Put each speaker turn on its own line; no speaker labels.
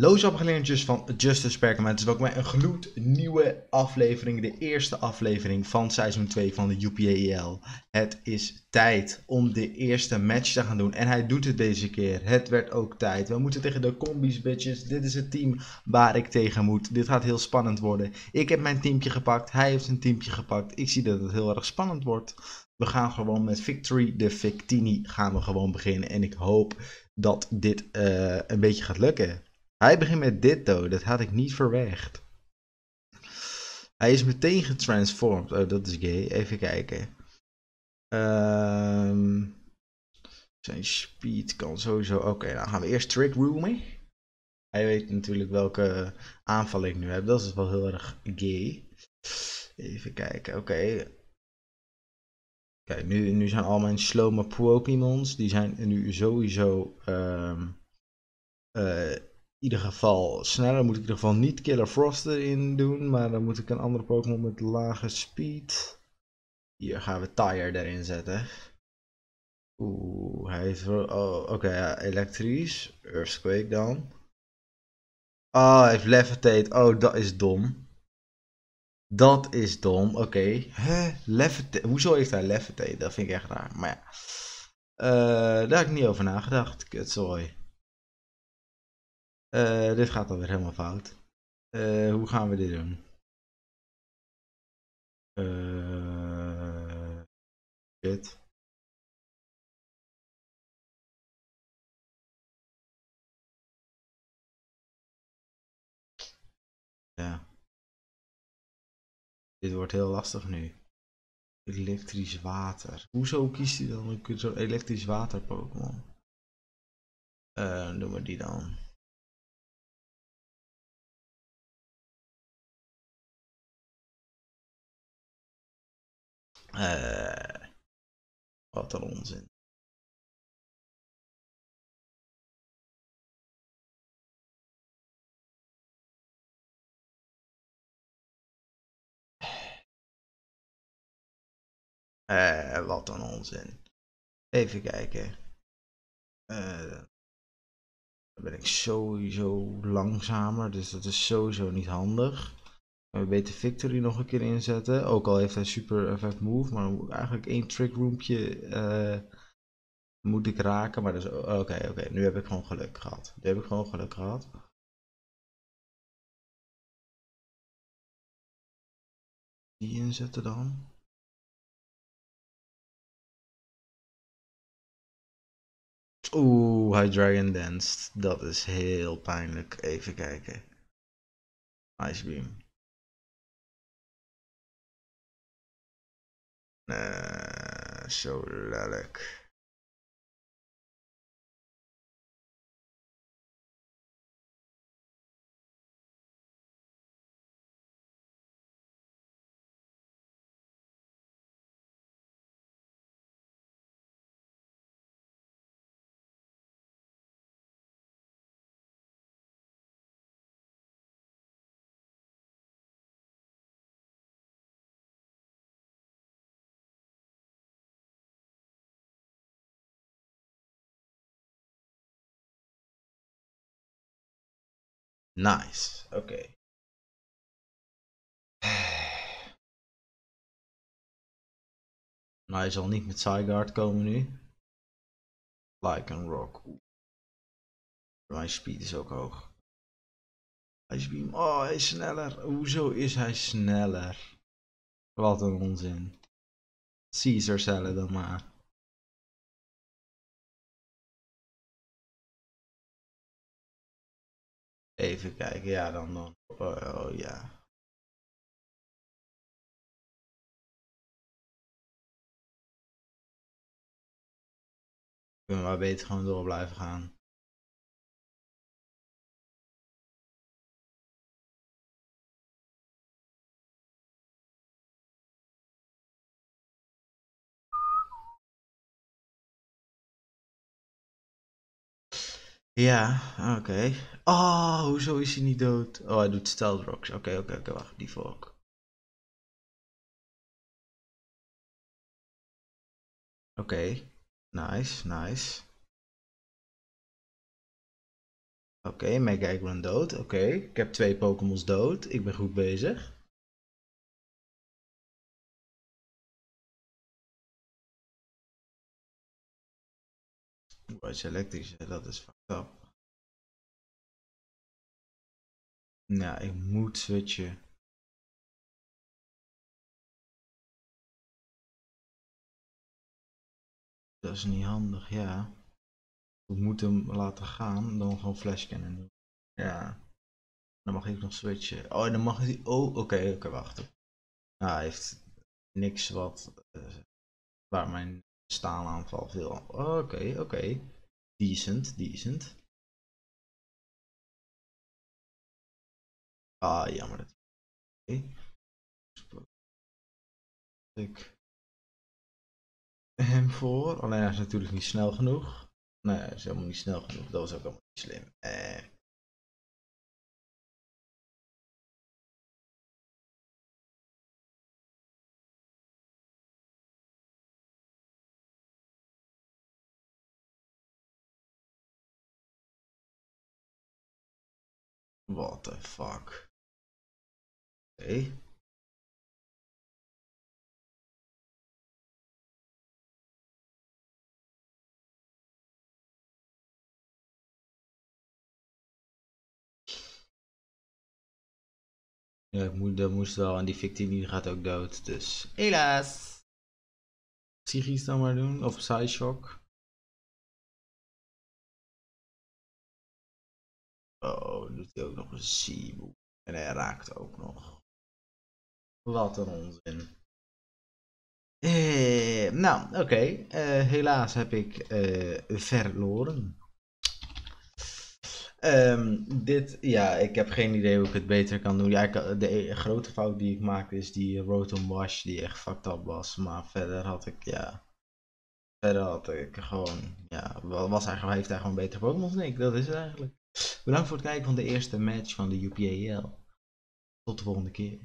Hallo zapgeleertjes van Justice Perkament. Welkom bij een gloednieuwe aflevering. De eerste aflevering van seizoen 2 van de UPAEL. Het is tijd om de eerste match te gaan doen. En hij doet het deze keer. Het werd ook tijd. We moeten tegen de Combies bitches. Dit is het team waar ik tegen moet. Dit gaat heel spannend worden. Ik heb mijn teampje gepakt. Hij heeft zijn teampje gepakt. Ik zie dat het heel erg spannend wordt. We gaan gewoon met Victory de Victini gaan we gewoon beginnen. En ik hoop dat dit eh, een beetje gaat lukken. Hij begint met dit though, dat had ik niet verwacht. Hij is meteen getransformed. Oh, dat is gay. Even kijken. Ehm, zijn speed kan sowieso... Oké, dan gaan we eerst trick roomen. Hij weet natuurlijk welke aanval ik nu heb. Dat is wel heel erg gay. Even kijken, oké. Kijk, nu, nu zijn al mijn slome Pokémons, die zijn nu sowieso um, ieder geval sneller. Moet ik in ieder geval niet Killer Frost erin doen, maar dan moet ik een andere Pokémon met lage speed. Hier gaan we Tire erin zetten. Oeh, hij heeft oh, oké, ja, elektrisch. Earthquake dan. Oh, hij heeft Levitate. Oh, dat is dom. Dat is dom. Oké. Okay. Levitate. Hoezo heeft hij levitate? Dat vind ik echt raar. Maar ja. Uh, daar heb ik niet over nagedacht. Kutzooi. Uh, dit gaat alweer helemaal fout. Uh, hoe gaan we dit doen? Uh. Ja. Dit wordt heel lastig nu. Elektrisch water. Hoezo kiest hij dan een elektrisch water Pokémon? Uh, noem maar die dan. Wat een onzin. Uh, wat een onzin. Even kijken. Uh, dan ben ik sowieso langzamer, dus dat is sowieso niet handig. We weten Victory nog een keer inzetten. Ook al heeft hij super effect move, maar eigenlijk één trick roompje uh, moet ik raken. Maar dus, oké, oké, nu heb ik gewoon geluk gehad. Nu heb ik gewoon geluk gehad. Die inzetten dan. Oeh, hij Dragon Danced. Dat is heel pijnlijk. Even kijken. Ice Beam. So şöyle lelek. Nice, oké. Hij zal niet met Zygarde komen nu. Like een rock. Mijn speed is ook hoog. Ice Beam. Oh, hij is sneller. Hoezo is hij sneller? Wat een onzin. Caesar cellen dan maar. Even kijken, ja dan dan. Oh, oh ja. We maar beter gewoon door blijven gaan. Ja, oké. Oh, hoezo is hij niet dood? Oh, hij doet stealth rocks. Oké, oké, oké, wacht. Die volk. Oké. Nice, nice. Oké, Mega Eggman dood. Oké, ik heb twee Pokémons dood. Ik ben goed bezig. Watch elektrische, dat is fucked up. Ja, ik moet switchen. Dat is niet handig, ja. Ik moet hem laten gaan, dan gewoon flashcannon doen. Ja. Dan mag ik nog switchen. Oh, dan mag hij... Oh, oké, oké, wacht. Nou, hij heeft niks wat... Uh, waar mijn staalaanval veel... Oh, oké, oké. Decent, decent. Ah, jammer dat. Okay. Ik hem voor. Alleen hij is natuurlijk niet snel genoeg. Nee, hij is helemaal niet snel genoeg. Dat was ook allemaal niet slim. Eh. What the fuck? Oké. Okay. Ja, ik moet, dat moest wel. En die Victini gaat ook dood. Dus helaas. Psychisch dan maar doen. Of Psyshock. Oh, doet hij ook nog een Seaboe. En hij raakt ook nog. Wat een onzin. Eh, nou, oké. Uh, helaas heb ik uh, verloren. Um, dit, ja, ik heb geen idee hoe ik het beter kan doen. Ja, ik, de e-, grote fout die ik maakte is die Rotom Wash, die echt fucked up was. Maar verder had ik, ja. Verder had ik gewoon, ja, was eigenlijk, heeft hij gewoon betere Pokémon dan ik. Dat is het eigenlijk. Bedankt voor het kijken van de eerste match van de UPAL. Tot de volgende keer.